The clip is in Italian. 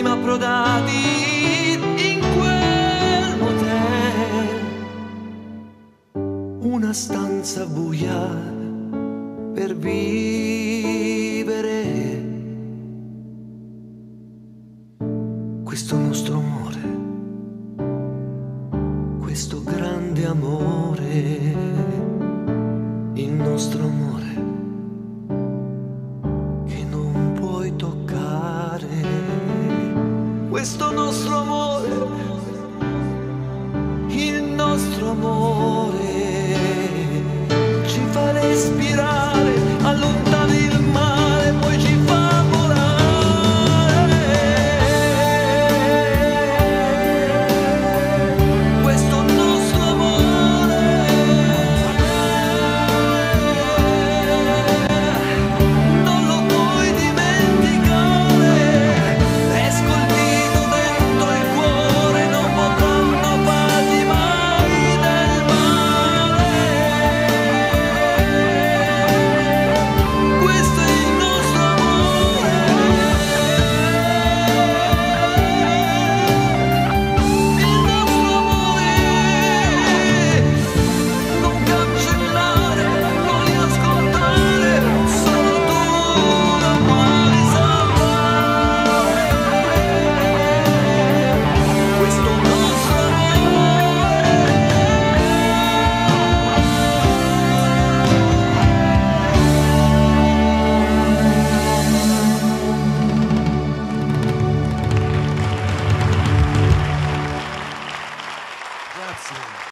approdati in quel motel. Una stanza buia per vivere. Questo nostro amore, questo grande amore, il nostro amore. questo nostro amore, il nostro amore ci fa respirare.